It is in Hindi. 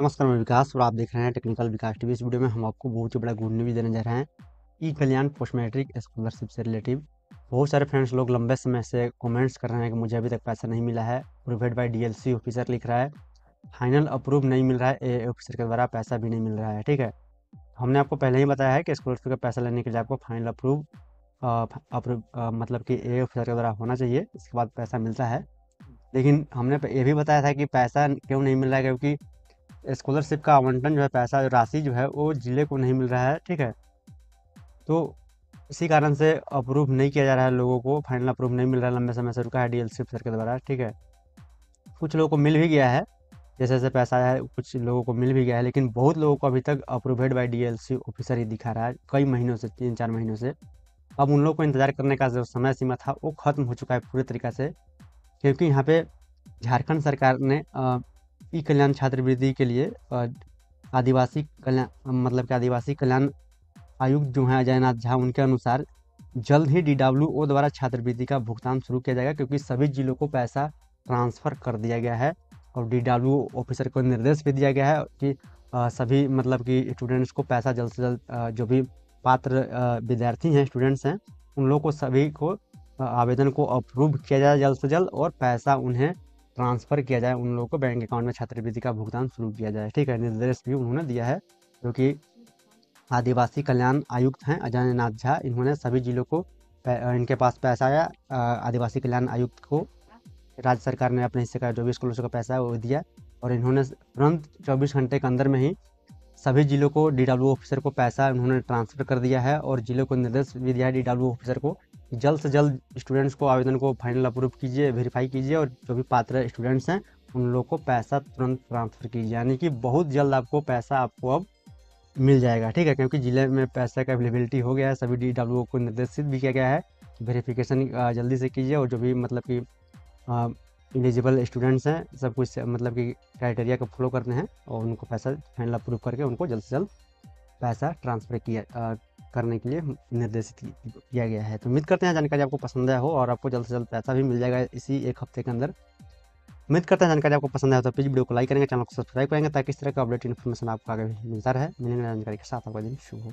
नमस्कार, मैं विकास और आप देख रहे हैं टेक्निकल विकास टीवी। इस वीडियो में हम आपको बहुत ही बड़ा गुड न्यूज़ देने जा रहे हैं। E Kalyan post matric scholarship से रिलेटिव। बहुत सारे फ्रेंड्स लोग लंबे समय से कमेंट्स कर रहे हैं कि मुझे अभी तक पैसा नहीं मिला है। अप्रूवेड बाय डीएलसी ऑफिसर लिख रहा है, फाइनल अप्रूव नहीं मिल रहा है, ए ऑफिसर के द्वारा पैसा भी नहीं मिल रहा है। ठीक है? हमने आपको पहले ही बताया है कि स्कॉलरशिप का पैसा लेने के लिए आपको फाइनल अप्रूव अप्रूव मतलब कि ए, ऑफिसर के द्वारा होना चाहिए। इसके बाद पैसा मिलता है। लेकिन हमने ये भी बताया था कि पैसा क्यों नहीं मिल रहा है? क्योंकि स्कॉलरशिप का आवंटन जो है, पैसा, राशि जो है, वो ज़िले को नहीं मिल रहा है, ठीक है? तो इसी कारण से अप्रूव नहीं किया जा रहा है लोगों को फाइनल अप्रूव नहीं मिल रहा है लंबे समय से रुका है डी सर के द्वारा, ठीक है? कुछ लोगों को मिल भी गया है, जैसे जैसे पैसा है, कुछ लोगों को मिल भी गया है, लेकिन बहुत लोगों को अभी तक अप्रूवेड बाई डी ऑफिसर ही दिखा रहा है, कई महीनों से, तीन चार महीनों से। अब उन लोगों को इंतज़ार करने का जो समय सीमा था, वो ख़त्म हो चुका है पूरे तरीक़ा से, क्योंकि यहाँ पे झारखंड सरकार ने ई कल्याण छात्रवृत्ति के लिए आदिवासी कल्याण मतलब कि आदिवासी कल्याण आयुक्त जो हैं अजय नाथ झा, उनके अनुसार जल्द ही डी ओ द्वारा छात्रवृत्ति का भुगतान शुरू किया जाएगा, क्योंकि सभी जिलों को पैसा ट्रांसफ़र कर दिया गया है और डी ऑफिसर को निर्देश भी दिया गया है कि सभी मतलब कि स्टूडेंट्स को पैसा जल्द से जल्द जो भी पात्र विद्यार्थी हैं, स्टूडेंट्स हैं, उन लोगों को सभी को आवेदन को अप्रूव किया जाए जल्द से जल्द और पैसा उन्हें ट्रांसफ़र किया जाए, उन लोगों को बैंक अकाउंट में छात्रवृत्ति का भुगतान शुरू किया जाए। ठीक है, निर्देश भी उन्होंने दिया है, जो कि आदिवासी कल्याण आयुक्त हैं अजय नाथ झा, इन्होंने सभी जिलों को इनके पास पैसा आया आदिवासी कल्याण आयुक्त को राज्य सरकार ने अपने हिस्से का जो भी का पैसा है वो दिया और इन्होंने तुरंत चौबीस घंटे के अंदर में ही सभी जिलों को डी ऑफिसर को पैसा उन्होंने ट्रांसफ़र कर दिया है और जिलों को निर्देश भी दिया है डी ऑफिसर को जल्द से जल्द स्टूडेंट्स को आवेदन को फाइनल अप्रूव कीजिए, वेरीफाई कीजिए और जो भी पात्र स्टूडेंट्स हैं, उन लोग को पैसा तुरंत ट्रांसफ़र कीजिए। यानी कि बहुत जल्द आपको पैसा आपको अब मिल जाएगा, ठीक है? क्योंकि ज़िले में पैसा का अवेलेबिलिटी हो गया है, सभी डी को निर्देशित भी किया गया है। वेरीफिकेशन जल्दी से कीजिए और जो भी मतलब कि एलिजिबल स्टूडेंट्स हैं, सब कुछ मतलब कि क्राइटेरिया को फॉलो करते हैं और उनको पैसा फाइनल अप्रूव करके उनको जल्द से जल्द पैसा ट्रांसफ़र किया करने के लिए निर्देशित किया गया है। तो उम्मीद करते हैं जानकारी आपको पसंद आया हो और आपको जल्द से जल्द पैसा भी मिल जाएगा इसी एक हफ़्ते के अंदर। उम्मीद करते हैं जानकारी आपको पसंद आया तो प्लीज़ वीडियो को लाइक करेंगे, चैनल को सब्सक्राइब करेंगे ताकि इस तरह का अपडेट इन्फॉर्मेशन आपको आगे मिलता रहे। मिलेंगे जानकारी के साथ, आपका दिन शुभ हो।